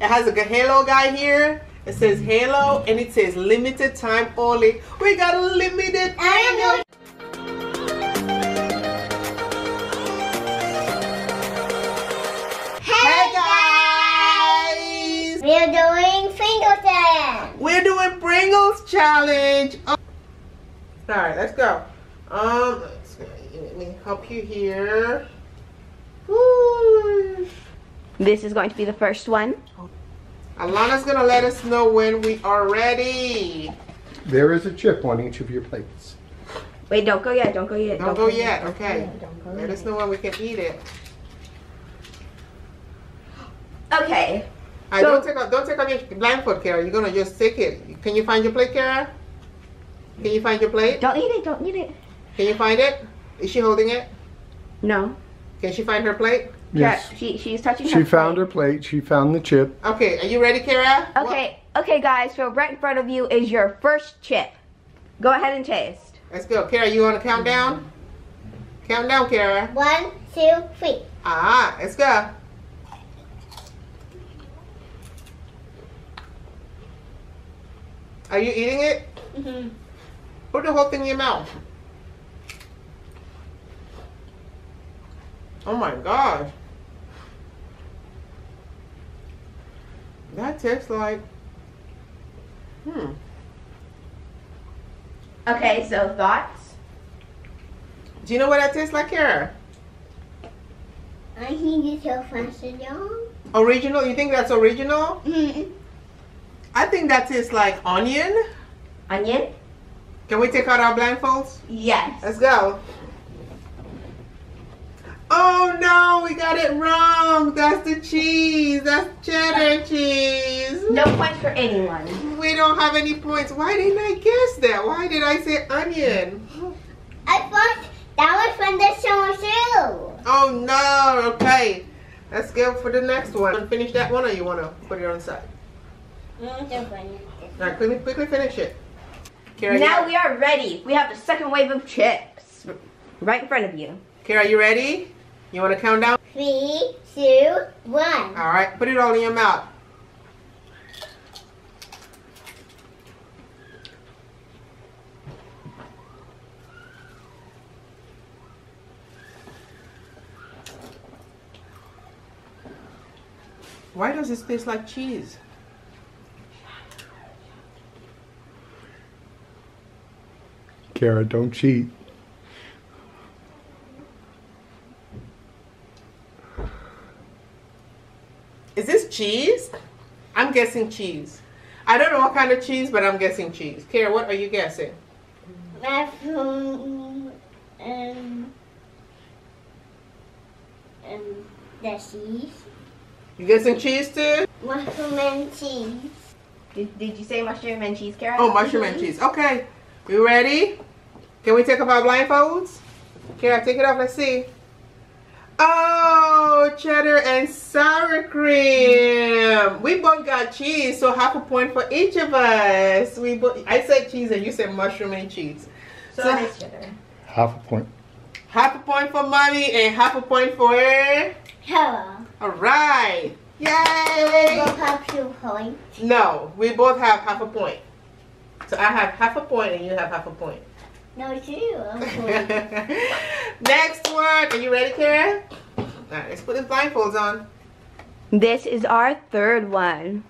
It has a halo guy here. It says halo and it says limited time only. We got a limited guys! We're doing finger challenge. We're doing Pringles challenge. Um, all right, let's go. Um, let's, let me help you here. Woo. This is going to be the first one. Alana's gonna let us know when we are ready. There is a chip on each of your plates. Wait, don't go yet. Don't go yet. Don't go yet, okay? Don't go Let yet. us know when we can eat it. Okay. All right, don't take off, don't take off your blindfold, Kara. You're gonna just take it. Can you find your plate, Kara? Can you find your plate? Don't eat it. Don't eat it. Can you find it? Is she holding it? No. Can she find her plate? Yes. Kara, She she's touching. She her found plate. her plate. She found the chip. Okay, are you ready, Kara? Okay. Okay, guys. So right in front of you is your first chip. Go ahead and taste. Let's go. Kara, you want to count down? Count down, Kara. One, two, three. Ah, let's go. Are you eating it? Mm-hmm. Put the whole thing in your mouth. Oh my gosh. That tastes like. Hmm. Okay. So thoughts. Do you know what that tastes like, Kara? I think it's so fast young. Original? You think that's original? Mm-hmm. I think that tastes like onion. Onion. Can we take out our blindfolds? Yes. Let's go. Oh no, we got it wrong. That's the cheese. That's cheddar cheese. No points for anyone. We don't have any points. Why didn't I guess that? Why did I say onion? I thought that was from the show too. Oh no. Okay. Let's go for the next one. Finish that one or you want to put it on the side? Mm, so funny. All right, quickly, quickly finish it. Kara, Now we are ready. We have the second wave of chips right in front of you. Kara, you ready? You want to count down? Three, two, one. All right, put it all in your mouth. Why does this taste like cheese? Kara, don't cheat. Is this cheese? I'm guessing cheese. I don't know what kind of cheese, but I'm guessing cheese. Kara, what are you guessing? Mushroom and and the cheese. You guessing cheese too? Mushroom and cheese. Did, did you say mushroom and cheese, Kara? Oh, mushroom and cheese. Okay. We ready? Can we take off our blindfolds? Kara, take it off. Let's see. Oh, cheddar and sour cream. We both got cheese, so half a point for each of us. We both, I said cheese and you said mushroom and cheese. So So- cheddar. Half a point. Half a point for mommy and half a point for Hello. All right. Yay! We Yay! both have two points. No, we both have half a point. So I have half a point and you have half a point. No, two. a. Next one. Are you ready, Kara? All right, let's put the blindfolds on. This is our third one.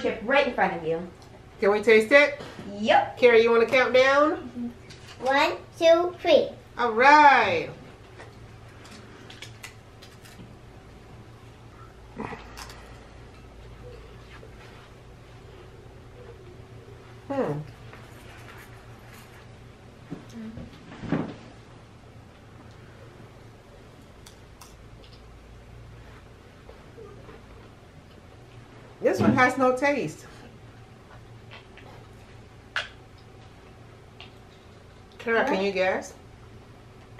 Chip right in front of you. Can we taste it? Yep. Kara, you want to count down? One, two, three. All right. Hmm. This one has no taste. Kara, can you guess?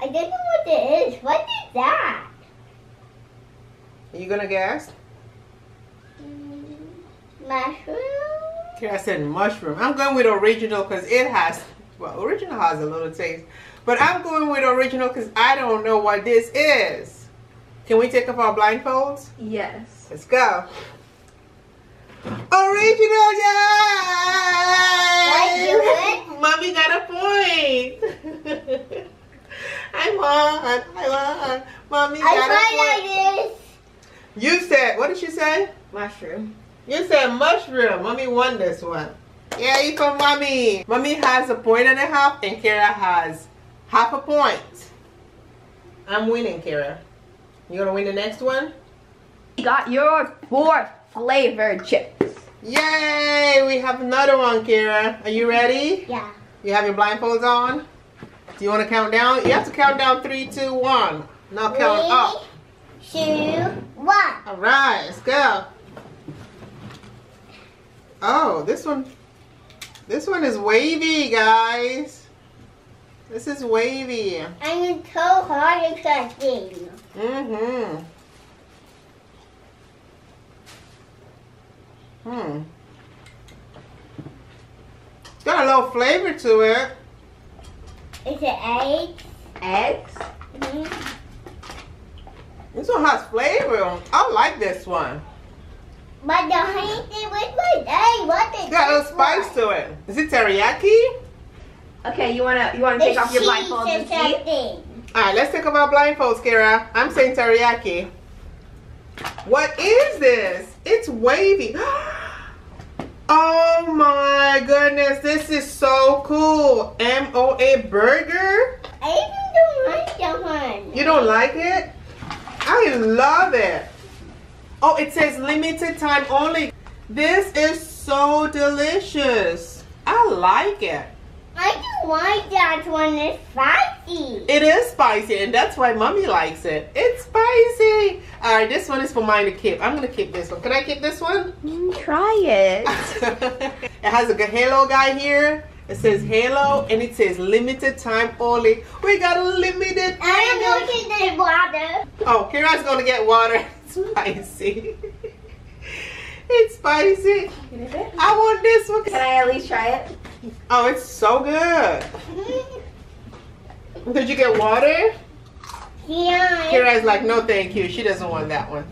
I don't know what it is. What is that? Are you gonna guess? Mm, Mushroom? Kara said mushroom. I'm going with original because it has, well, original has a little taste. But I'm going with original because I don't know what this is. Can we take off our blindfolds? Yes. Let's go. Original, yay! What, you Mommy got a point. I won. I won. Mommy I got a tried point. like this. You said, what did she say? Mushroom. You said mushroom. Mommy won this one. Yay for mommy. Mommy has a point and a half and Kara has half a point. I'm winning, Kara. You gonna win the next one? You got your fourth flavored chips. Yay! We have another one, Kara. Are you ready? Yeah. You have your blindfolds on? Do you want to count down? You have to count down three, two, one. Now count up. Three, two, one. All right, let's go. Oh, this one. This one is wavy, guys. This is wavy. I'm so hard at something. Mm-hmm. Hmm. It's got a little flavor to it. Is it eggs? Eggs. Mhm. This one has flavor. I like this one. But the honey thing with my egg, what is It's got a little spice one? to it. Is it teriyaki? Okay, you wanna you wanna The take off your cheese blindfolds and is see? something. All right, let's take off our blindfolds, Kara. I'm saying teriyaki. What is this? It's wavy. Oh my goodness, this is so cool. M.O.A. burger? I even don't like the one. You don't like it? I love it. Oh, it says limited time only. This is so delicious. I like it. I don't like that one. It's spicy. It is spicy, and that's why mommy likes it. It's spicy. All right, this one is for mine to keep. I'm gonna keep this one. Can I keep this one? Try it. it has a halo guy here. It says halo, and it says limited time only. We got a limited. I'm to the water. Oh, Kira's gonna get water. It's spicy. it's spicy. I want this one. Can I at least try it? Oh, it's so good. Did you get water? yeah. Kira's like, no, thank you. She doesn't want that one.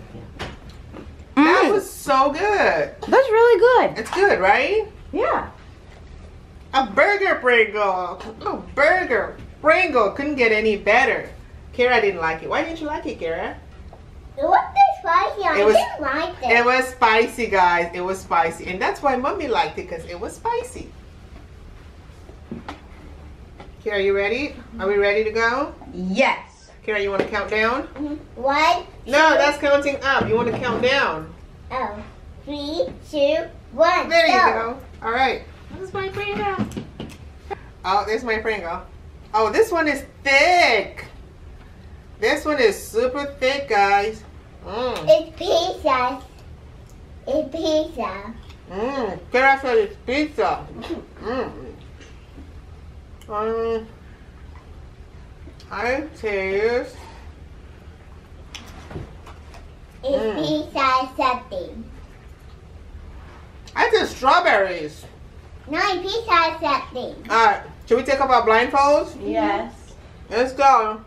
That Mm, was so good. that's really good. It's good, right? Yeah. A burger Pringle. A burger Pringle couldn't get any better. Kara didn't like it. Why didn't you like it, Kara? It was spicy. I It was- didn't like it. It was spicy, guys. It was spicy. And that's why mommy liked it because it was spicy. Kara, you ready? Are we ready to go? Yes. Kara, you want to count down? Mm-hmm. One, No, that's counting up. You want to count down. oh, three, two, one. There you go. go. All right. Where's my Pringle? Oh, there's my Pringle. Oh, this one is thick. This one is super thick, guys. Mmm. It's pizza. It's pizza. Mmm. Kara said it's pizza. Mmm. Um, I taste. It's Mm. pizza something. I taste strawberries. No, it's pizza something. All right. Should we take off our blindfolds? Yes. Let's go.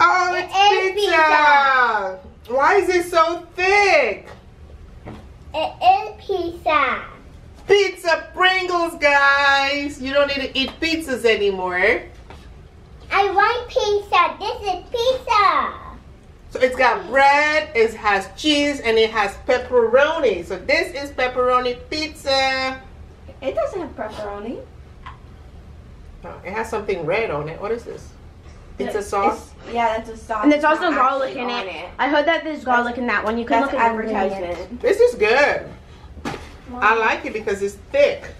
Oh, It it's pizza. Why is it so thick? It is pizza. Pizza Pringles, guys. You don't need to eat pizzas anymore. I want pizza. This is pizza. So it's got bread, it has cheese, and it has pepperoni. So this is pepperoni pizza. It doesn't have pepperoni. Oh, it has something red on it. What is this? Pizza It's- sauce? it's- yeah, that's a sauce. And there's It's also garlic in on it. I heard that there's garlic in that one. You can look at the advertisement. This is good. I like it because it's thick.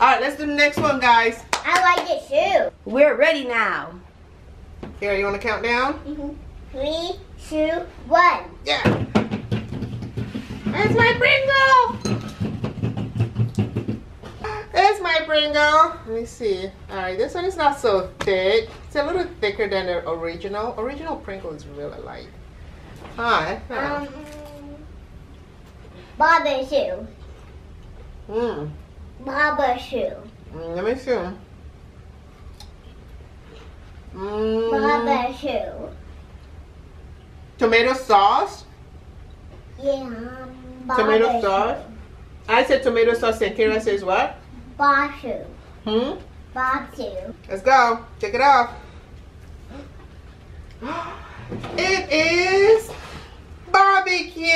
All right, let's do the next one, guys. I like it too. We're ready now. Here, you want to count down? Three, two, one. Yeah. There's my Pringle. There's my Pringle. Let me see. All right, this one is not so thick. It's a little thicker than the original. Original Pringle is really light. Hi. Um, barbecue. Mm. Barbecue. Mm, Let me see. Mm, Barbecue. tomato sauce. Yeah. Tomato barbecue. sauce. I said tomato sauce and Kira says what? Barbecue. Hmm? Barbecue. Let's go. Take it off. It is barbecue.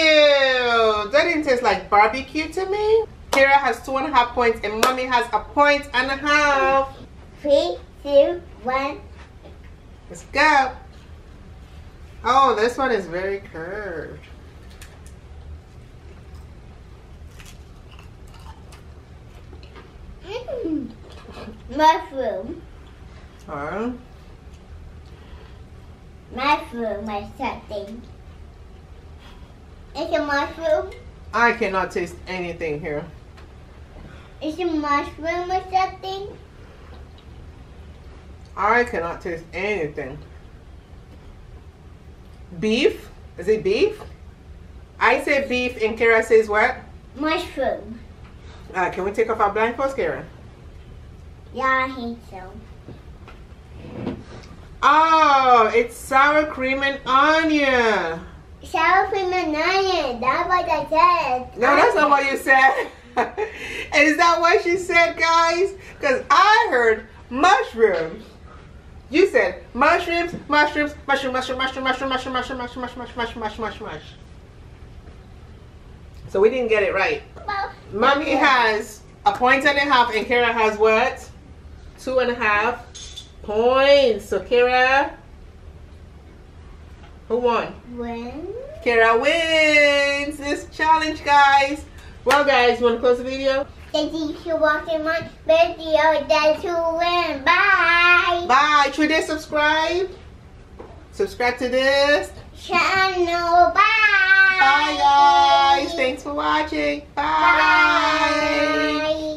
That didn't taste like barbecue to me. Kira has two and a half points and mommy has a point and a half. Three, two, one. Let's go. Oh, this one is very curved. Mm. Mushroom. Huh? Mushroom or something. It's a mushroom. I cannot taste anything here. It's a mushroom or something. I cannot taste anything. Beef? Is it beef? I say beef and Kara says what? Mushroom. Uh, can we take off our blindfolds, Kara? Yeah, I think so. Oh, it's sour cream and onion. Sour cream and onion. That's what I said. No, that's not what you said. Is that what she said, guys? Because I heard mushrooms. You said mushrooms, mushrooms, mushroom, mushroom, mushroom, mushroom, mushroom, mushroom, mushroom, mushroom, mushroom, mushroom, mushroom, mushroom. So we didn't get it right. Mommy has a point and a half, and Kara has what? Two and a half points. So Kara, who won? when? Kara wins this challenge, guys. Well, guys, you want to close the video? Thank you for watching my video. That's to win. Bye. Bye. Should they subscribe? Subscribe to this. Channel. Bye. Bye, guys. Thanks for watching. Bye. Bye.